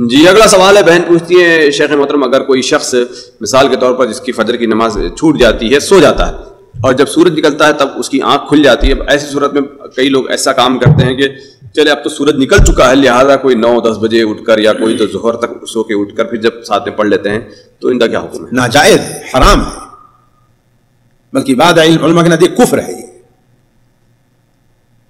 जी, अगला सवाल है, बहन पूछती है, शेख मोहतरम, अगर कोई शख्स मिसाल के तौर पर जिसकी फजर की नमाज़ छूट जाती है, सो जाता है। और जब सूरज निकलता है, तब उसकी आँख खुल जाती है। ऐसी सूरत में कई लोग ऐसा काम करते हैं कि, चले, अब तो सूरज निकल चुका है, लिहाजा कोई नौ, दस बजे उठकर या कोई तो जोहर तक सो के उठकर फिर जब साथ में पढ़ लेते हैं तो इनका क्या हुक्म है? नाजायज हराम है। बल्कि बाद के नज़दीक कुफ्र है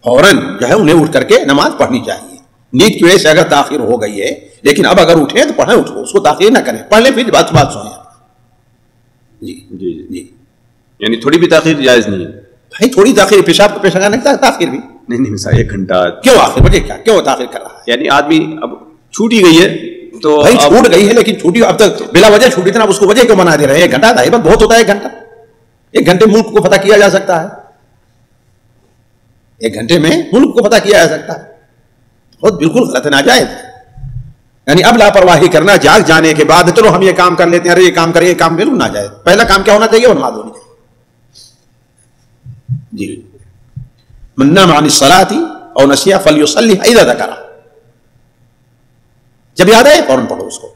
फ़ौरन जो है उन्हें उठ करके नमाज़ पढ़नी चाहिए। नींद की वजह से अगर ताखिर हो गई है लेकिन अब अगर उठे तो पढ़े उठो उसको ताखिर ना करें। पढ़ लें फिर बात बात सोए जी जी जी। यानी थोड़ी भी ताखिर जायज़ नहीं है। भाई थोड़ी ताखिर पेशाब का पेशा करने ताखिर भी। नहीं नहीं मिसाल एक घंटा। क्यों आखिर वजह क्या? क्यों ताखिर कर रहा है? यानी आदमी अब छूट गई है तो भाई छूट गई है लेकिन छूटी अब तक बिला वजह छूटी थी ना उसको वजह क्यों बना दे रहे हैं? एक घंटा ढाई वक्त बहुत होता है एक घंटा। एक घंटे मुल्क को पता किया जा सकता है। एक घंटे में मुल्क को पता किया जा सकता है। बहुत बिल्कुल गलत नाजायज है। यानी अब लापरवाही करना जाग जाने के बाद चलो हम ये काम कर लेते हैं अरे ये काम करें ये काम बिल्कुल ना जाए। पहला काम क्या होना चाहिए? और नमाज़ होनी चाहिए। जी। मन्ना मानी सलाती और नसिया फल युसल्ली इदा करा जब याद आए फ़ौरन पढ़ो उसको।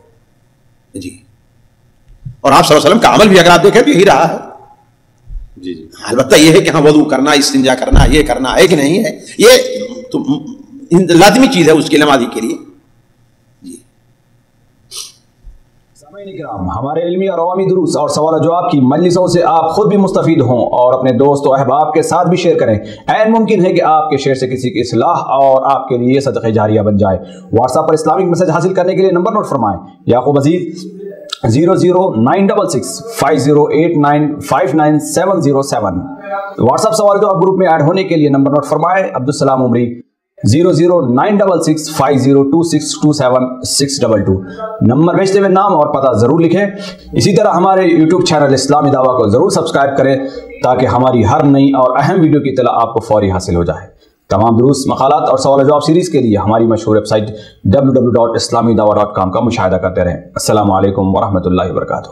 जी। और आप वसल्लम का अमल भी अगर आप देखें तो यही रहा है। जी जी। अलबत्ता यह है कि हाँ वज़ू करना इस्तिंजा करना ये करना है कि नहीं है? ये तो लाजमी चीज़ है उसकी नमाजी के लिए। हमारे इल्मी और अवामी दुरूस और सवाल जवाब की मजलिसों से आप खुद भी मुस्तफ़ीद हों और अपने दोस्त अहबाब के साथ भी शेयर करें। ऐन मुमकिन है कि आपके शेयर से किसी की इसलाह और आपके लिए सदक़ जारिया बन जाए। व्हाट्सएप पर इस्लामिक मैसेज हासिल करने के लिए number note फरमाएँ। Yakub Aziz, zero zero nine double six five zero eight nine five nine seven zero seven. WhatsApp सवाल जवाब ग्रुप में ऐड होने के लिए number note फरमाएँ। Abdul Umri zero zero nine double six five zero two six two seven six double two. Number भेजते हुए नाम और पता ज़रूर लिखें। इसी तरह हमारे यूट्यूब चैनल इस्लामी दावा को ज़रूर सब्सक्राइब करें, ताकि हमारी हर नई और अहम वीडियो की तला आपको फौरी हासिल हो जाए। तमाम दुरुस्त मकालत और सवाल जवाब सीरीज़ के लिए हमारी मशहूर website W W dot Islami Dawa dot com का मुशाह करते रहें। असल वरहमल वर्का